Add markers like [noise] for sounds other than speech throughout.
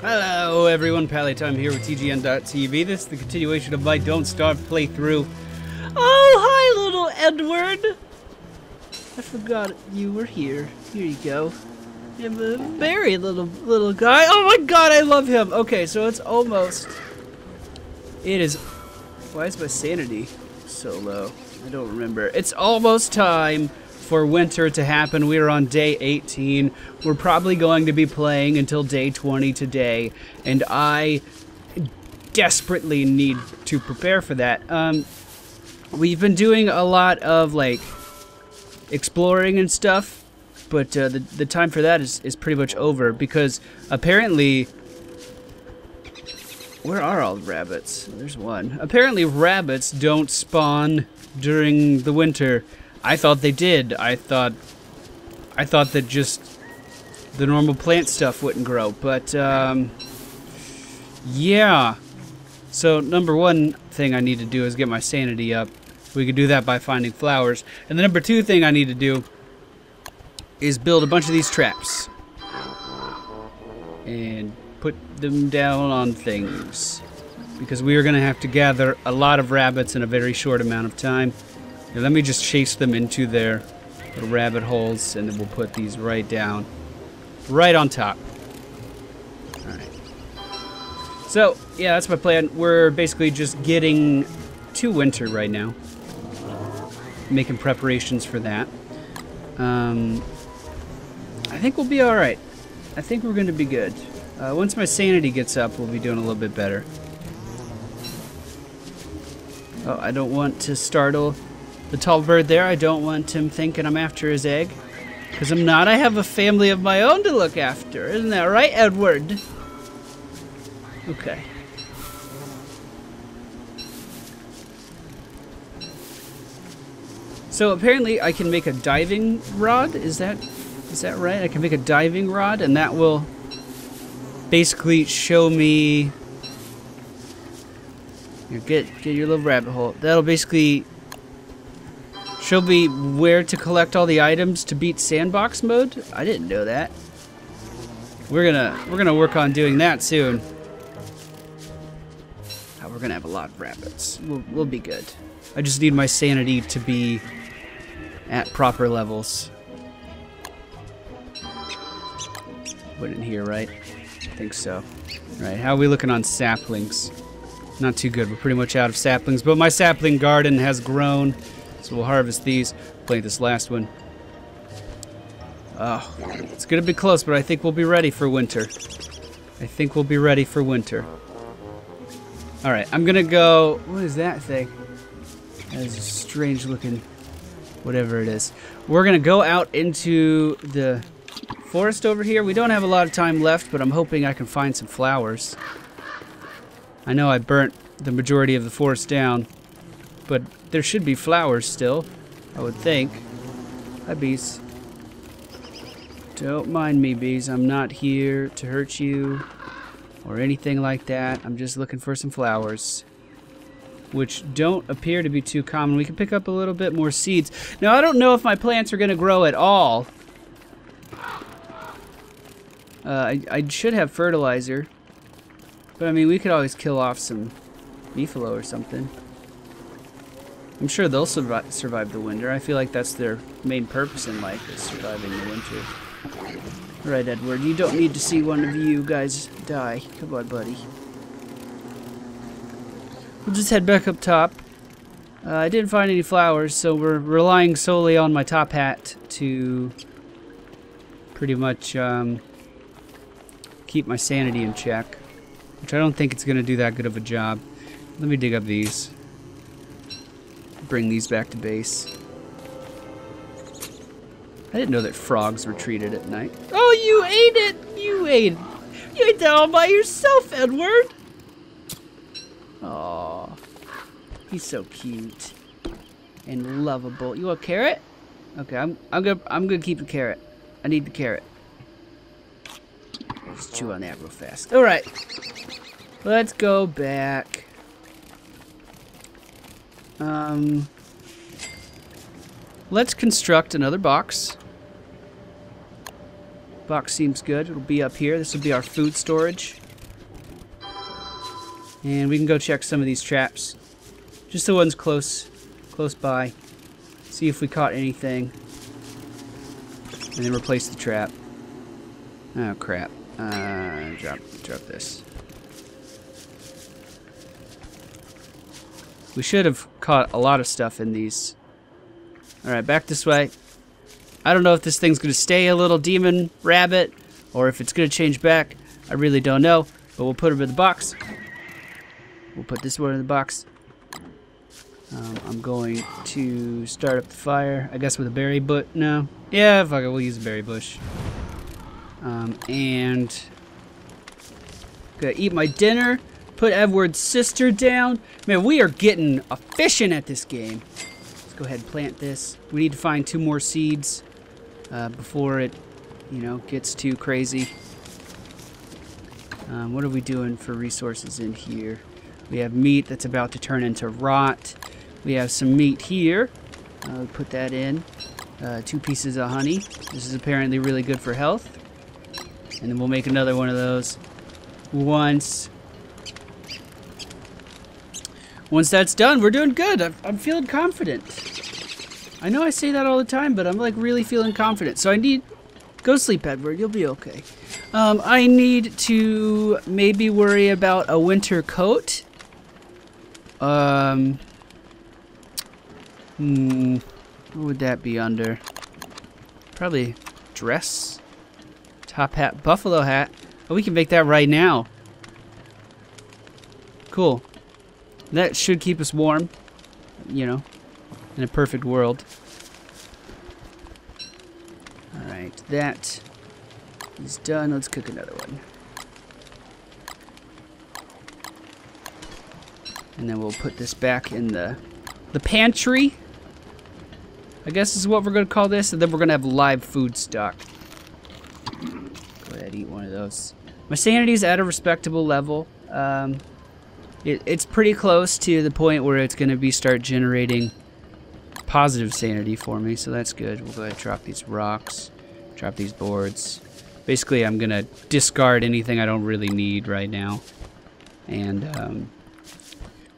Hello everyone, Pally Time here with TGN.TV. This is the continuation of my Don't Starve playthrough. Oh, hi little Edward! I forgot you were here. Here you go. I'm a very little little guy. Oh my god, I love him! Okay, so it's almost... It is... Why is my sanity so low? I don't remember. It's almost time for winter to happen. We are on day 18. We're probably going to be playing until day 20 today, and I desperately need to prepare for that. Um, we've been doing a lot of like exploring and stuff, but uh, the the time for that is is pretty much over because apparently. Where are all the rabbits? There's one. Apparently, rabbits don't spawn during the winter. I thought they did. I thought I thought that just the normal plant stuff wouldn't grow, but um, yeah. So number one thing I need to do is get my sanity up. We could do that by finding flowers. And the number two thing I need to do is build a bunch of these traps. And put them down on things. Because we are going to have to gather a lot of rabbits in a very short amount of time. Now let me just chase them into their rabbit holes and then we'll put these right down. Right on top. So, yeah, that's my plan. We're basically just getting to winter right now. Making preparations for that. Um, I think we'll be alright. I think we're going to be good. Uh, once my sanity gets up, we'll be doing a little bit better. Oh, I don't want to startle the tall bird there. I don't want him thinking I'm after his egg. Because I'm not. I have a family of my own to look after. Isn't that right, Edward? Okay. So apparently I can make a diving rod. Is that is that right? I can make a diving rod and that will basically show me Here, get get your little rabbit hole. That'll basically show be where to collect all the items to beat sandbox mode. I didn't know that. We're gonna we're gonna work on doing that soon. Oh, we're gonna have a lot of rabbits. We'll we'll be good. I just need my sanity to be at proper levels. Put in here, right? I think so. Right, how are we looking on saplings? Not too good. We're pretty much out of saplings, but my sapling garden has grown. So we'll harvest these, plant this last one. Oh, it's gonna be close, but I think we'll be ready for winter. I think we'll be ready for winter. Alright, I'm gonna go... What is that thing? That is a strange looking... Whatever it is. We're gonna go out into the forest over here. We don't have a lot of time left, but I'm hoping I can find some flowers. I know I burnt the majority of the forest down, but there should be flowers still, I would think. Hi, bees. Don't mind me, bees. I'm not here to hurt you or anything like that. I'm just looking for some flowers, which don't appear to be too common. We can pick up a little bit more seeds. Now, I don't know if my plants are going to grow at all. Uh, I, I should have fertilizer. But, I mean, we could always kill off some beefalo or something. I'm sure they'll survive, survive the winter. I feel like that's their main purpose in life, is surviving the winter. Alright, Edward, you don't need to see one of you guys die. Come on, buddy. We'll just head back up top. Uh, I didn't find any flowers, so we're relying solely on my top hat to pretty much um, keep my sanity in check. Which I don't think it's going to do that good of a job. Let me dig up these bring these back to base. I didn't know that frogs retreated at night. Oh, you ate it! You ate it! You ate that all by yourself, Edward! Aw. He's so cute. And lovable. You want a carrot? Okay, I'm I'm gonna I'm gonna keep the carrot. I need the carrot. Let's chew on that real fast. Alright. Let's go back. Um, let's construct another box. Box seems good. It'll be up here. This will be our food storage. And we can go check some of these traps. Just the ones close, close by. See if we caught anything. And then replace the trap. Oh crap. Uh, drop, drop this. We should have caught a lot of stuff in these. Alright, back this way. I don't know if this thing's going to stay a little demon rabbit or if it's going to change back. I really don't know, but we'll put him in the box. We'll put this one in the box. Um, I'm going to start up the fire, I guess with a berry bush. No. Yeah, fuck it, we'll use a berry bush. Um, and gonna eat my dinner, put Edward's sister down. Man, we are getting efficient at this game. Let's go ahead and plant this. We need to find two more seeds uh, before it, you know, gets too crazy. Um, what are we doing for resources in here? We have meat that's about to turn into rot. We have some meat here. Uh, put that in. Uh, two pieces of honey. This is apparently really good for health. And then we'll make another one of those once. Once that's done, we're doing good. I'm, I'm feeling confident. I know I say that all the time, but I'm like really feeling confident. So I need... Go sleep, Edward. You'll be okay. Um, I need to maybe worry about a winter coat. Um... Hmm... What would that be under? Probably dress? Top hat. Beefalo hat. Oh, we can make that right now. Cool. That should keep us warm. You know, in a perfect world. Alright, that is done. Let's cook another one. And then we'll put this back in the the pantry. I guess is what we're going to call this. And then we're going to have live food stock. Go ahead, eat one of those. My sanity is at a respectable level. Um, it, it's pretty close to the point where it's going to be start generating positive sanity for me, so that's good. We'll go ahead and drop these rocks, drop these boards. Basically, I'm going to discard anything I don't really need right now. And um,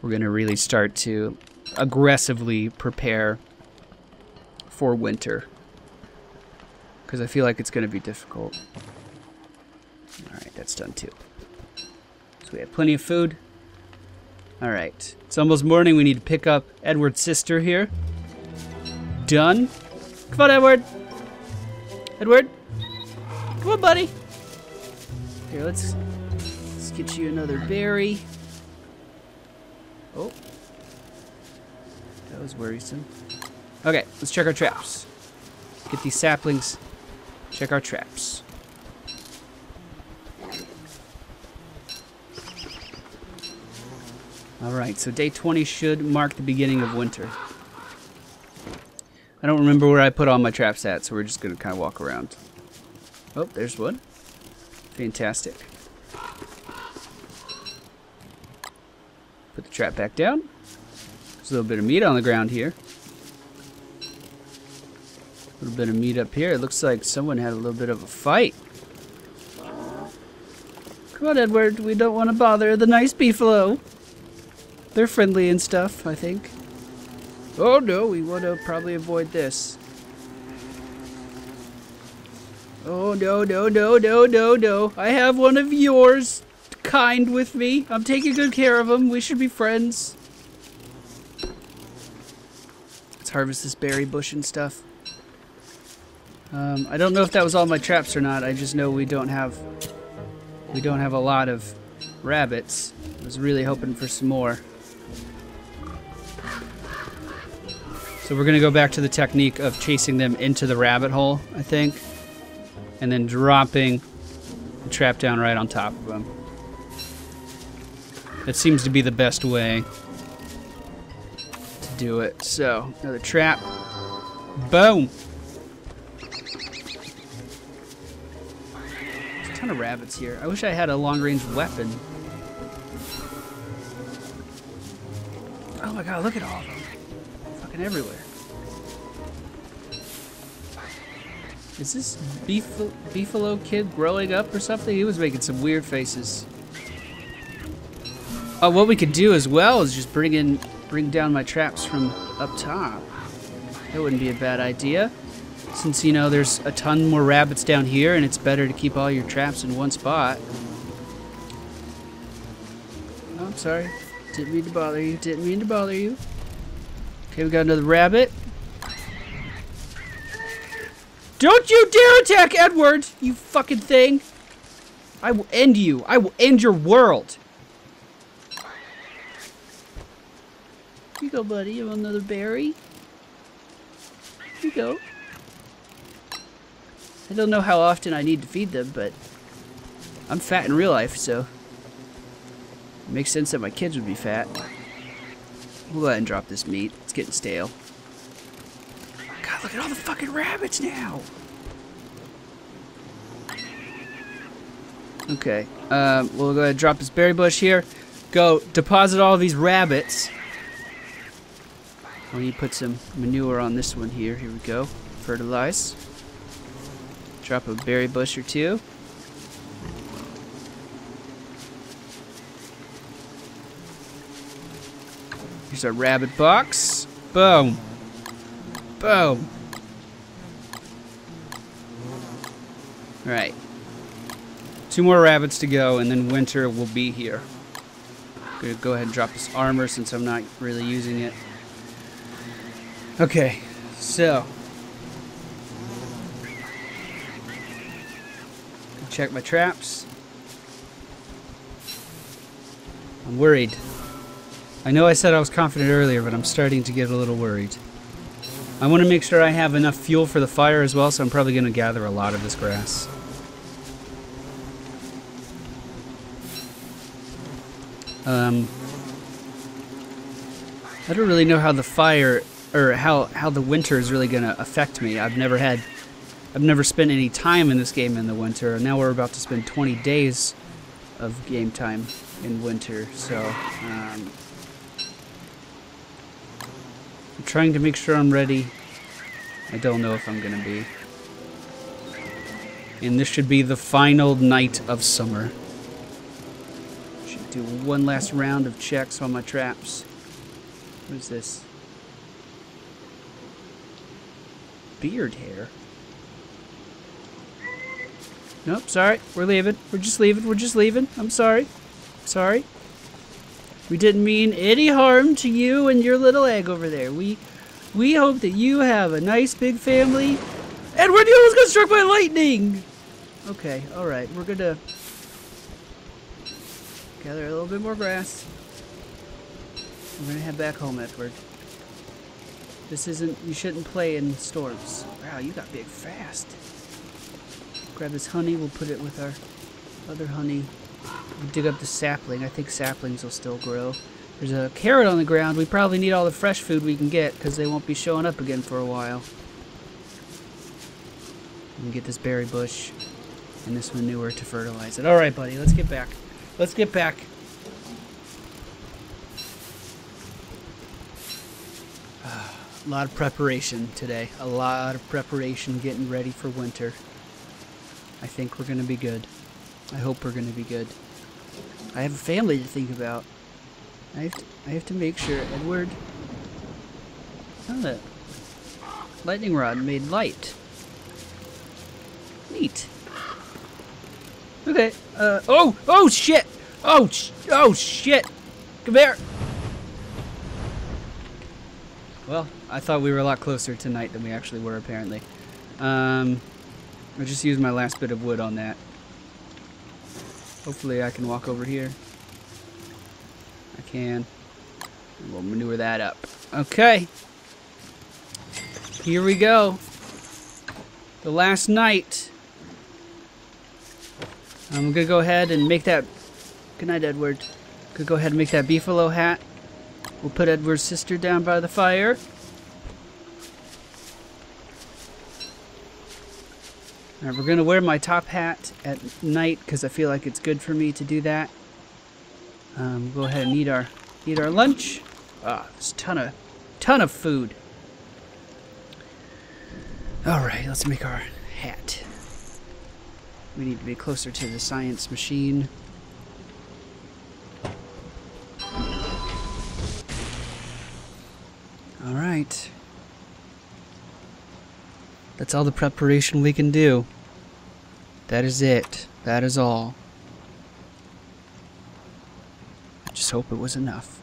we're going to really start to aggressively prepare for winter. Because I feel like it's going to be difficult. Alright, that's done too. So we have plenty of food. Alright. It's almost morning. We need to pick up Edward's sister here. Done. Come on, Edward. Edward. Come on, buddy. Here, let's, let's get you another berry. Oh. That was worrisome. Okay, let's check our traps. Get these saplings. Check our traps. Alright, so day 20 should mark the beginning of winter. I don't remember where I put all my traps at, so we're just going to kind of walk around. Oh, there's one. Fantastic. Put the trap back down. There's a little bit of meat on the ground here. A little bit of meat up here. It looks like someone had a little bit of a fight. Come on, Edward. We don't want to bother the nice beefalo. They're friendly and stuff, I think. Oh no, we want to probably avoid this. Oh no, no, no, no, no, no. I have one of yours kind with me. I'm taking good care of him. We should be friends. Let's harvest this berry bush and stuff. Um, I don't know if that was all my traps or not. I just know we don't have we don't have a lot of rabbits. I was really hoping for some more. So we're going to go back to the technique of chasing them into the rabbit hole, I think. And then dropping the trap down right on top of them. That seems to be the best way to do it. So, another trap. Boom! There's a ton of rabbits here. I wish I had a long-range weapon. Oh my god, look at all of them fucking everywhere. Is this Beefalo kid growing up or something? He was making some weird faces. Oh, what we could do as well is just bring in, bring down my traps from up top. That wouldn't be a bad idea. Since, you know, there's a ton more rabbits down here and it's better to keep all your traps in one spot. Oh, I'm sorry. Didn't mean to bother you. Didn't mean to bother you. Okay, we got another rabbit. Don't you dare attack Edward, you fucking thing! I will end you. I will end your world. Here you go, buddy. You want another berry? Here you go. I don't know how often I need to feed them, but I'm fat in real life, so it makes sense that my kids would be fat. We'll go ahead and drop this meat. It's getting stale. Look at all the fucking rabbits now. Okay, um, we'll go ahead and drop this berry bush here. Go deposit all these rabbits. We need to put some manure on this one here. Here we go. Fertilize. Drop a berry bush or two. Here's our rabbit box. Boom. Boom. Alright. Two more rabbits to go, and then winter will be here. Gonna go ahead and drop this armor since I'm not really using it. Okay, so. Check my traps. I'm worried. I know I said I was confident earlier, but I'm starting to get a little worried. I want to make sure I have enough fuel for the fire as well, so I'm probably going to gather a lot of this grass. Um, I don't really know how the fire or how how the winter is really going to affect me. I've never had I've never spent any time in this game in the winter. Now we're about to spend 20 days of game time in winter. So um, I'm trying to make sure I'm ready. I don't know if I'm going to be. And this should be the final night of summer Should do one last round of checks on my traps. What is this? Beard hair. Nope, sorry. We're leaving. We're just leaving. We're just leaving. I'm sorry. Sorry. We didn't mean any harm to you and your little egg over there. We we hope that you have a nice big family. Edward, you almost got struck by lightning! Okay, alright. We're gonna Gather a little bit more grass. We're gonna head back home, Edward. This isn't, you shouldn't play in storms. Wow, you got big fast. Grab this honey, we'll put it with our other honey. Dig up the sapling. I think saplings will still grow. There's a carrot on the ground. We probably need all the fresh food we can get because they won't be showing up again for a while. And get this berry bush and this manure to fertilize it. Alright, buddy, let's get back. Let's get back. A [sighs] lot of preparation today. A lot of preparation getting ready for winter. I think we're going to be good. I hope we're to be good. I have a family to think about. I have to, I have to make sure Edward... Oh, that lightning rod made light. Neat. Okay. Uh, oh! Oh, shit! Oh, sh oh, shit! Come here! Well, I thought we were a lot closer tonight than we actually were, apparently. Um, I just used my last bit of wood on that. Hopefully I can walk over here. I can. We'll maneuver that up. Okay. Here we go. The last night I'm gonna go ahead and make that. Good night, Edward. Gonna go ahead and make that beefalo hat. We'll put Edward's sister down by the fire. Alright, we're gonna wear my top hat at night because I feel like it's good for me to do that. Um, go ahead and eat our eat our lunch. Ah, there's a ton of ton of food. Alright, let's make our hat. We need to be closer to the science machine. That's all the preparation we can do. That is it. That is all. I just hope it was enough.